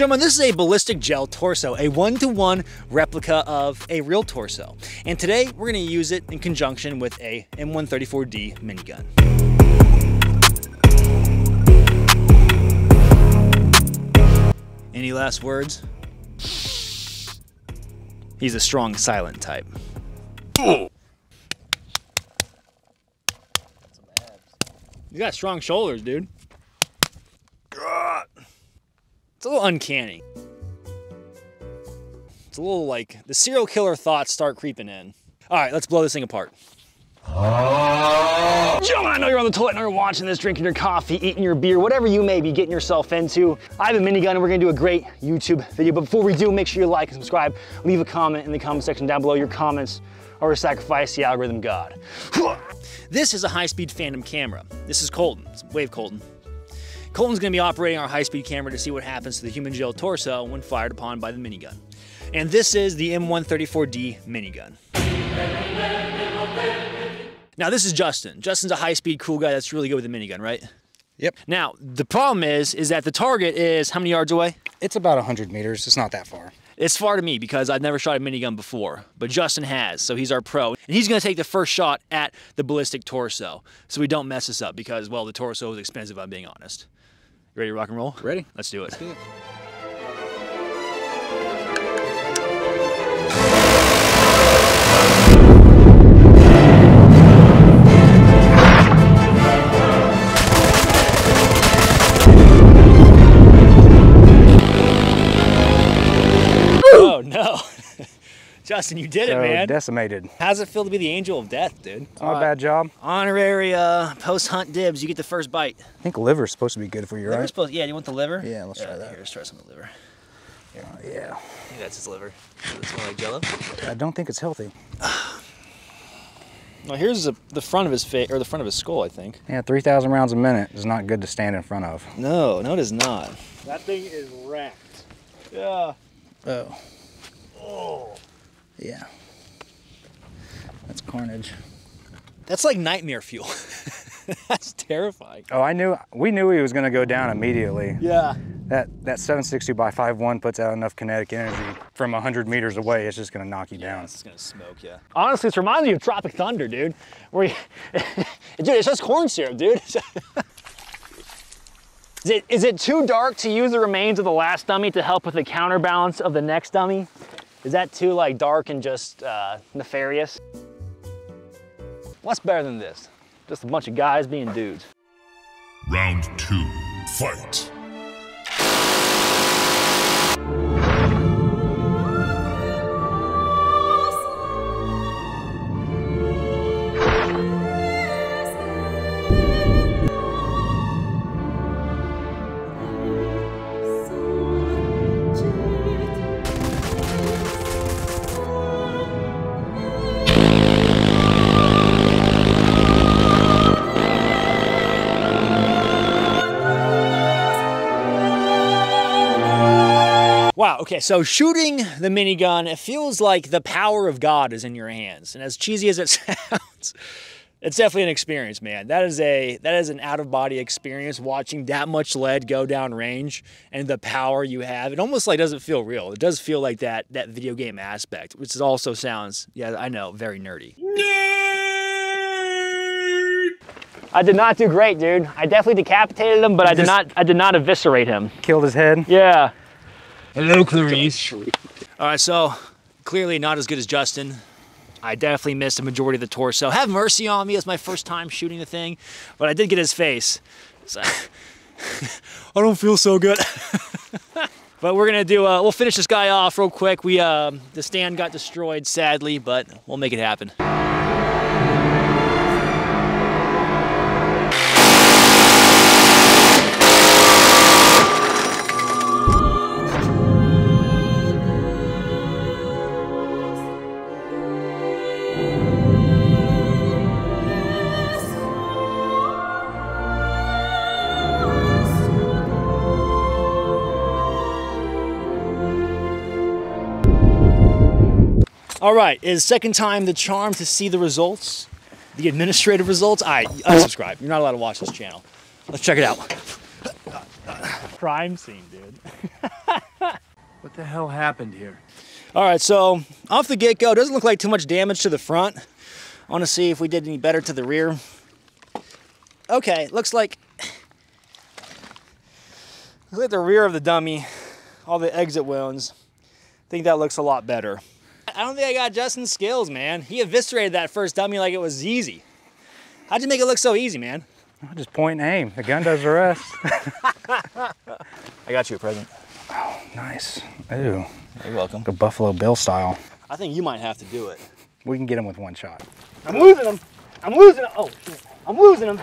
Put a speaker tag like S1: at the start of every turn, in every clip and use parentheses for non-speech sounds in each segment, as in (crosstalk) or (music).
S1: Gentlemen, this is a ballistic gel torso, a one-to-one replica of a real torso. And today we're gonna use it in conjunction with a M134D minigun. Any last words? He's a strong silent type. You got strong shoulders, dude. It's a little uncanny. It's a little like the serial killer thoughts start creeping in. All right, let's blow this thing apart. Gentlemen, I know you're on the toilet and you're watching this, drinking your coffee, eating your beer, whatever you may be getting yourself into. I have a minigun and we're gonna do a great YouTube video. But before we do, make sure you like and subscribe. Leave a comment in the comment section down below. Your comments are a sacrifice to the algorithm god. This is a high-speed Phantom camera. This is Colton, it's Wave Colton. Colton's gonna be operating our high-speed camera to see what happens to the human gel torso when fired upon by the minigun. And this is the M134D minigun. Now this is Justin. Justin's a high-speed cool guy that's really good with the minigun, right?
S2: Yep.
S1: Now, the problem is, is that the target is how many yards away?
S2: It's about 100 meters. It's not that far.
S1: It's far to me because I've never shot a minigun before, but Justin has, so he's our pro. And he's gonna take the first shot at the ballistic torso, so we don't mess this up because, well, the torso is expensive, I'm being honest. Ready to rock and roll?
S2: Ready?
S1: Let's do it.
S2: do it.
S1: Justin, you did it, man.
S2: decimated.
S1: How's it feel to be the angel of death, dude?
S2: Not a bad job.
S1: Honorary uh, post-hunt dibs. You get the first bite.
S2: I think liver's supposed to be good for you,
S1: Liver's
S2: right?
S1: supposed- yeah, you want the liver?
S2: Yeah, let's try that.
S1: Here, let's try some of the liver.
S2: Uh, yeah.
S1: I think that's his liver. Does it smell like jello?
S2: I don't think it's healthy. (sighs)
S1: Well, here's the, the front of his face, or the front of his skull, I think.
S2: Yeah, 3,000 rounds a minute is not good to stand in front of.
S1: No, no, it is not.
S3: That thing is wrecked.
S1: Yeah.
S2: Oh. Oh. Yeah. That's carnage.
S1: That's like nightmare fuel. (laughs) That's terrifying.
S2: Oh, I knew, we knew he was going to go down immediately.
S1: Yeah.
S2: That that 760 by 5.1 puts out enough kinetic energy from 100 meters away, it's just going to knock you down.
S1: It's gonna smoke, yeah.
S3: Honestly, this reminds me of Tropic Thunder, dude. Where you, (laughs)
S1: Dude, it's just corn syrup, dude. (laughs)
S3: is, it, is it too dark to use the remains of the last dummy to help with the counterbalance of the next dummy? Is that too like dark and just uh, nefarious? What's better than this? Just a bunch of guys being dudes.
S4: Round two, fight.
S1: Wow, okay, so shooting the minigun, it feels like the power of God is in your hands. And as cheesy as it (laughs) sounds, it's definitely an experience, man. That is a that is an out-of-body experience watching that much lead go down range and the power you have. It almost like doesn't feel real. It does feel like that that video game aspect, which also sounds, yeah, I know, very nerdy. Nerd!
S3: I did not do great, dude. I definitely decapitated him, but I did not. I did not eviscerate him.
S2: Killed his head.
S3: Yeah.
S1: Hello, Clarice. All right, so clearly not as good as Justin. I definitely missed a majority of the torso. Have mercy on me as my first time shooting the thing, but I did get his face. So (laughs) I don't feel so good. (laughs) but we're gonna do. Uh, we'll finish this guy off real quick. We uh, the stand got destroyed sadly, but we'll make it happen. All right, is second time the charm to see the results, the administrative results? I unsubscribe. You're not allowed to watch this channel. Let's check it out.
S3: Crime scene, dude. (laughs)
S5: What the hell happened here?
S1: All right, so off the get-go, doesn't look like too much damage to the front. I want to see if we did any better to the rear. Okay, looks like, Look at the rear of the dummy, all the exit wounds, I think that looks a lot better. I don't think I got Justin's skills, man. He eviscerated that first dummy like it was easy. How'd you make it look so easy, man?
S2: I'll just point and aim. The gun does the rest. (laughs) (laughs)
S1: I got you a present.
S2: Oh, nice. Ooh,
S1: You're welcome.
S2: the Buffalo Bill style.
S1: I think you might have to do it.
S2: We can get him with one shot.
S1: I'm losing him. I'm losing him. Oh, shit. I'm losing him.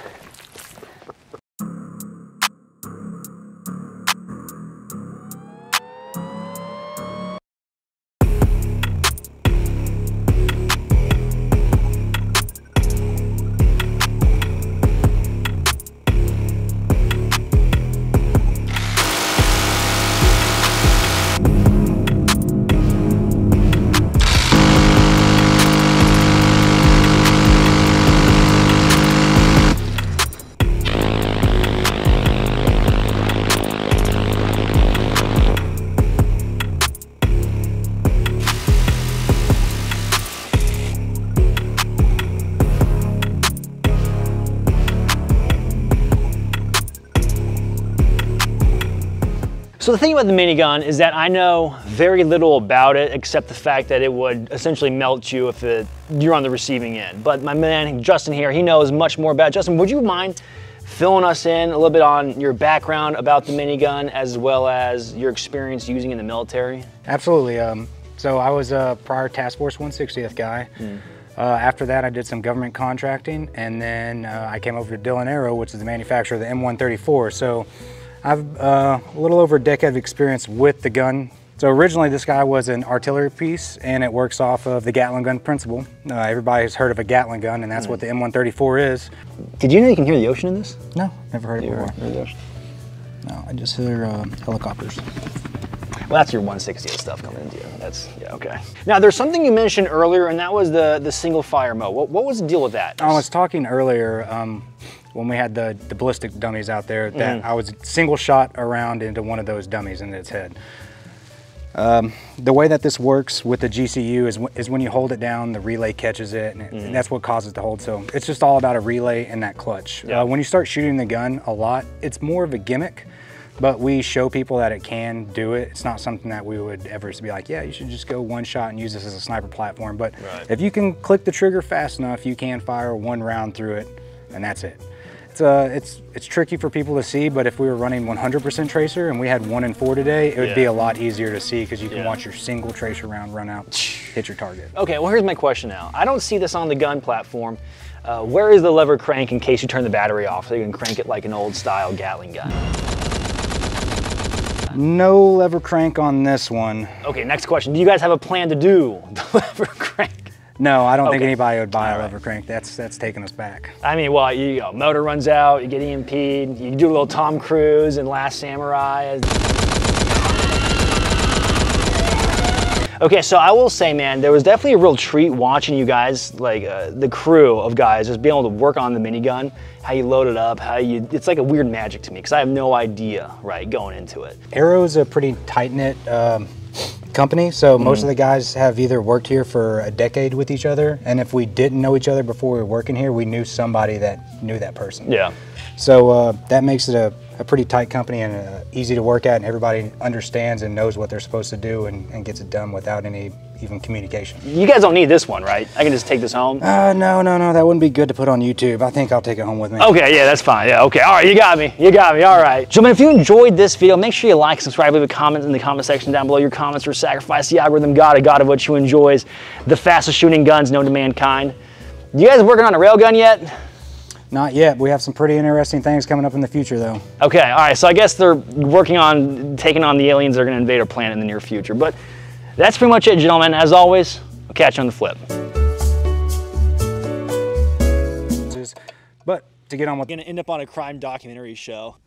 S1: So the thing about the minigun is that I know very little about it except the fact that it would essentially melt you if it, you're on the receiving end. But my man Justin here, he knows much more about it. Justin, would you mind filling us in a little bit on your background about the minigun as well as your experience using it in the military?
S2: Absolutely. Um, so I was a prior Task Force 160th guy. Uh, after that, I did some government contracting, and then uh, I came over to Dillon Aero, which is the manufacturer of the M134. So I've uh, a little over a decade of experience with the gun. So originally, this guy was an artillery piece, and it works off of the Gatling gun principle. Uh, everybody's heard of a Gatling gun, and that's what the M134 is.
S1: Did you know you can hear the ocean in this?
S2: No, never heard it before.
S1: the ocean.
S2: No, I just hear uh, helicopters.
S1: Well, that's your 160th stuff coming into you. That's, yeah, okay. Now, there's something you mentioned earlier, and that was the, the single fire mode. What, what was the deal with that?
S2: I was talking earlier um, when we had the, the ballistic dummies out there that I was single shot around into one of those dummies in its head. Um, the way that this works with the GCU is, is when you hold it down, the relay catches it, and, it- and that's what causes the hold. So it's just all about a relay and that clutch.
S1: Yeah.
S2: Uh, when you start shooting the gun a lot, it's more of a gimmick, but we show people that it can do it. It's not something that we would ever be like, yeah, you should just go one shot and use this as a sniper platform. But if you can click the trigger fast enough, you can fire one round through it, and that's it. It's, uh, it's, it's tricky for people to see, but if we were running 100% tracer and we had one in four today, it would be a lot easier to see because you can
S1: Yeah.
S2: watch your single tracer round run out, hit your target.
S1: Okay, well, here's my question now. I don't see this on the gun platform. Uh, where is the lever crank in case you turn the battery off so you can crank it like an old style Gatling gun?
S2: No lever crank on this one.
S1: Okay, next question. Do you guys have a plan to do (laughs) the lever crank?
S2: No, I don't think anybody would buy
S1: All
S2: a
S1: right.
S2: lever crank. That's that's taking us back.
S1: I mean, well, you go, motor runs out, you get EMP'd, you do a little Tom Cruise and Last Samurai. Okay, so I will say, man, there was definitely a real treat watching you guys, like uh, the crew of guys, just being able to work on the minigun, how you load it up, how you, it's like a weird magic to me, because I have no idea, right, going into it.
S2: Aero's a pretty tight knit um, company, so most of the guys have either worked here for a decade with each other, and if we didn't know each other before we were working here, we knew somebody that knew that person.
S1: Yeah.
S2: So uh, that makes it a, a pretty tight company and uh, easy to work at, and everybody understands and knows what they're supposed to do and, and gets it done without any even communication.
S1: You guys don't need this one, right? I can just take this home.
S2: Uh, no, no, no, that wouldn't be good to put on YouTube. I think I'll take it home with me.
S1: Okay, yeah, that's fine. Yeah, okay. All right, you got me. You got me. All right. Gentlemen, if you enjoyed this video, make sure you like, subscribe, leave a comment in the comment section down below. Your comments are sacrifice the algorithm god, a god of what you enjoys, the fastest shooting guns known to mankind. You guys working on a railgun yet?
S2: Not yet. We have some pretty interesting things coming up in the future, though.
S1: Okay, all right. So I guess they're working on taking on the aliens that are going to invade our planet in the near future. But that's pretty much it, gentlemen. As always, I'll catch you on the flip.
S2: But to get on with
S1: going to end up on a crime documentary show.